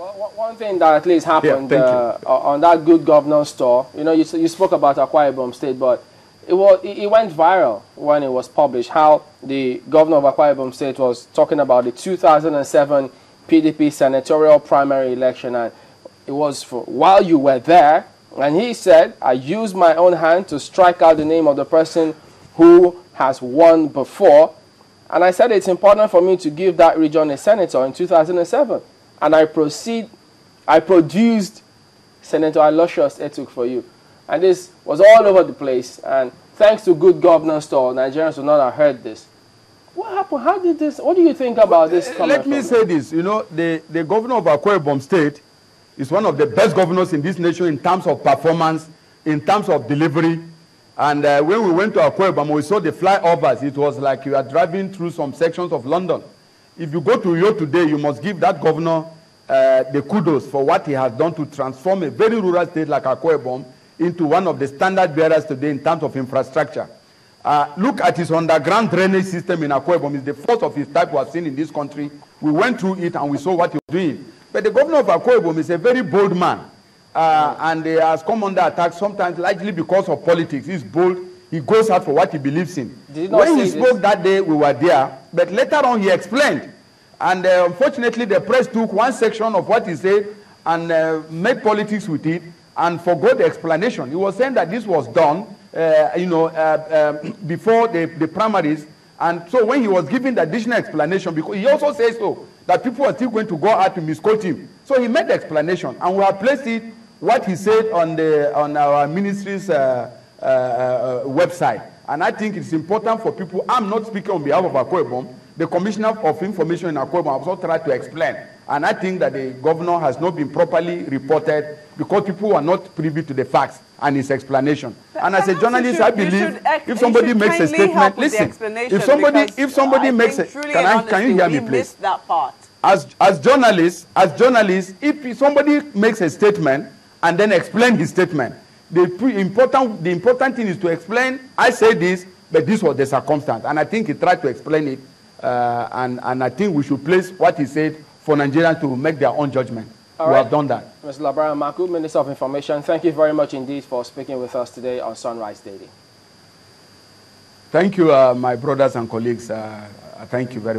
Well, one thing that at least happened Yeah, uh, on that Good Governance Tour, you know, you, you spoke about Akwa Ibom State, but it, was, it, it went viral when it was published, how the governor of Akwa Ibom State was talking about the 2007 PDP senatorial primary election, and it was for, while you were there, and he said, I used my own hand to strike out the name of the person who has won before, and I said it's important for me to give that region a senator in 2007 and I proceed, I produced Senator Aloysius Etuk for you. And this was all over the place. And thanks to good governance, tour, Nigerians would not have heard this. What happened? How did this? What do you think about this? Let me say this. You know, the, the governor of Akwa Ibom State is one of the best governors in this nation in terms of performance, in terms of delivery. And uh, when we went to Akwa Ibom, we saw the flyovers. It was like you are driving through some sections of London. If you go to Uyo today, you must give that governor uh, the kudos for what he has done to transform a very rural state like Akwa Ibom into one of the standard bearers today in terms of infrastructure. Uh, look at his underground drainage system in Akwa Ibom. It's the first of its type we have seen in this country. We went through it and we saw what he was doing. But the governor of Akwa Ibom is a very bold man. Uh, and he has come under attack sometimes largely because of politics. He's bold. He goes out for what he believes in. When he spoke this? that day, we were there. But later on, he explained. And uh, unfortunately, the press took one section of what he said and uh, made politics with it and forgot the explanation. He was saying that this was done, uh, you know, uh, um, before the, the primaries. And so when he was giving the additional explanation, because he also says so, that people are still going to go out to misquote him. So he made the explanation, and we have placed it, what he said on, the, on our ministry's uh, uh, uh, website. And I think it's important for people, I'm not speaking on behalf of Akwa Ibom, the Commissioner of Information in has also tried to explain. And I think that the governor has not been properly reported because people are not privy to the facts and his explanation. But and as a journalist, should- I believe if somebody makes a statement, listen. If somebody, if somebody I makes a, truly can can you hear me, please? that part. as as journalists as journalists if somebody makes a statement and then explain his statement the pre- important the important thing is to explain i say this but this was the circumstance and i think he tried to explain it uh, and and i think we should place what he said for nigerians to make their own judgment All we right. have done that Mr. Labaran Maku, Minister of Information, thank you very much indeed for speaking with us today on Sunrise Daily. thank you uh, my brothers and colleagues uh, thank you very much